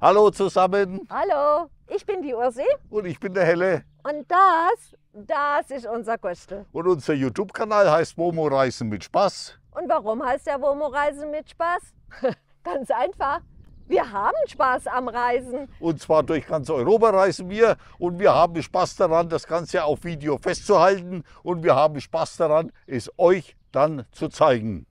Hallo zusammen Hallo, ich bin die Ursi und ich bin der Helle. und das, das ist unser Gostel. Und unser YouTube-Kanal heißt Momo Reisen mit Spaß. Und warum heißt der Womo Reisen mit Spaß? Ganz einfach. Wir haben Spaß am Reisen. Und zwar durch ganz Europa reisen wir und wir haben Spaß daran, das Ganze auf Video festzuhalten und wir haben Spaß daran, es euch dann zu zeigen.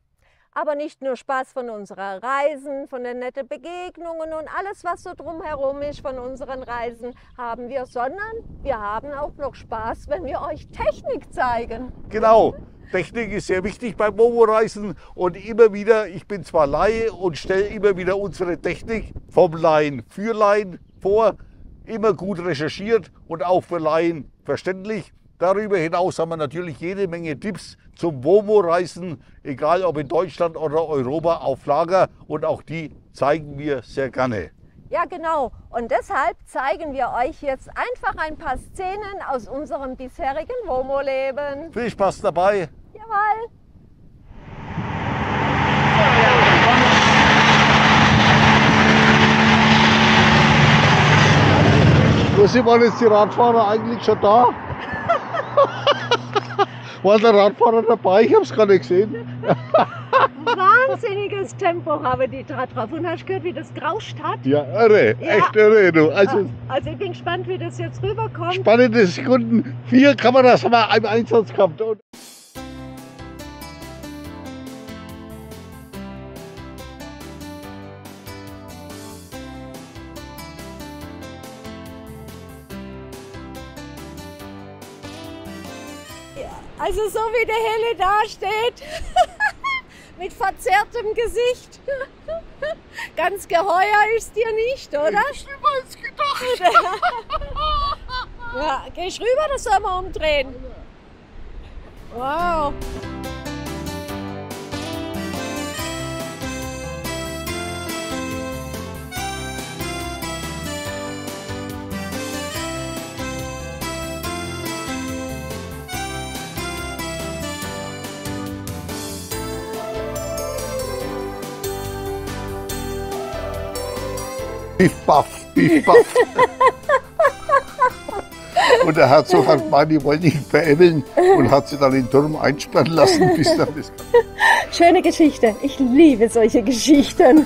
Aber nicht nur Spaß von unserer Reisen, von den netten Begegnungen und alles, was so drumherum ist von unseren Reisen, haben wir, sondern wir haben auch noch Spaß, wenn wir euch Technik zeigen. Genau, Technik ist sehr wichtig beim Momo-Reisen und immer wieder, ich bin zwar Laie und stelle immer wieder unsere Technik vom Laien für Laien vor, immer gut recherchiert und auch für Laien verständlich. Darüber hinaus haben wir natürlich jede Menge Tipps zum Momo-Reisen, egal ob in Deutschland oder Europa, auf Lager und auch die zeigen wir sehr gerne. Ja, genau. Und deshalb zeigen wir euch jetzt einfach ein paar Szenen aus unserem bisherigen Womo-Leben. Viel Spaß dabei! Jawohl. Wo sind jetzt die Radfahrer eigentlich schon da? War der Radfahrer dabei? Ich habe es gar nicht gesehen. Wahnsinniges Tempo haben die da drauf. Und hast du gehört, wie das gerauscht hat? Ja, irre, Ja. echt irre. Du. Also Also ich bin gespannt, wie das jetzt rüberkommt. spannende Sekunden. Vier Kameras haben wir im Einsatz gehabt. Also so wie der Helle dasteht, mit verzerrtem Gesicht. Ganz geheuer ist dir nicht, oder? schlimmer als gedacht. Ja, gehst rüber, das soll man umdrehen. Wow. Biff, baff, biff, baff. Und der Herzog hat gemeint, die wollte ihn veräppeln und hat sie dann in den Turm einsperren lassen, bis dann das Schöne Geschichte. Ich liebe solche Geschichten.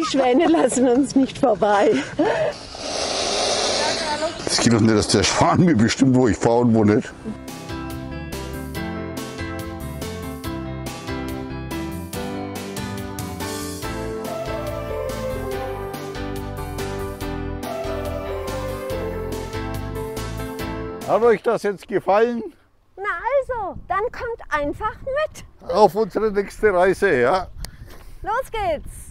Die Schwäne lassen uns nicht vorbei. Es geht doch nicht, dass der Schwan mir bestimmt, wo ich fahre und wo nicht. Hat euch das jetzt gefallen? Na also, dann kommt einfach mit. Auf unsere nächste Reise, ja? Los geht's.